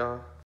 웃겨